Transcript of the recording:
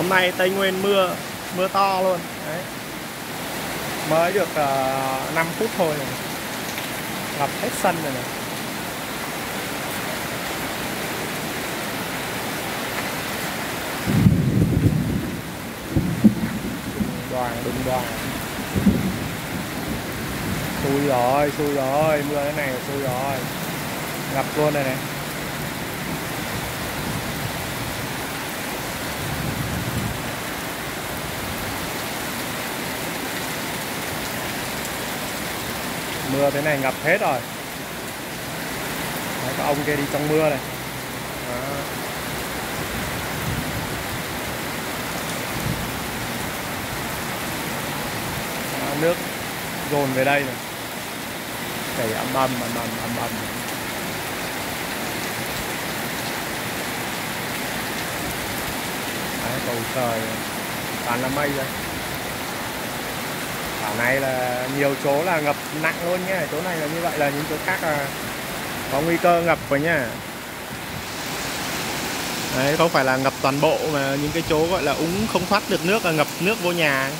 hôm nay tây nguyên mưa mưa to luôn. Đấy. Mới được ờ, uh, 5 phút thôi này. ngập hết sân rồi này. Đoàn đùng đoàn xui rồi xui rồi mưa thế này xui rồi. Ngập luôn này này. Mưa thế này ngập hết rồi. Đấy, các ông kia đi trong mưa này. Đó. Đó, nước dồn về đây này chảy ầm ầm ầm ầm ầm ầm cầu trời toàn là mây rồi. Khả này là nhiều chỗ là ngập nặng luôn nhé Chỗ này là như vậy là những chỗ khác là có nguy cơ ngập rồi nhá Đấy, không phải là ngập toàn bộ mà những cái chỗ gọi là úng không thoát được nước, là ngập nước vô nhà ấy.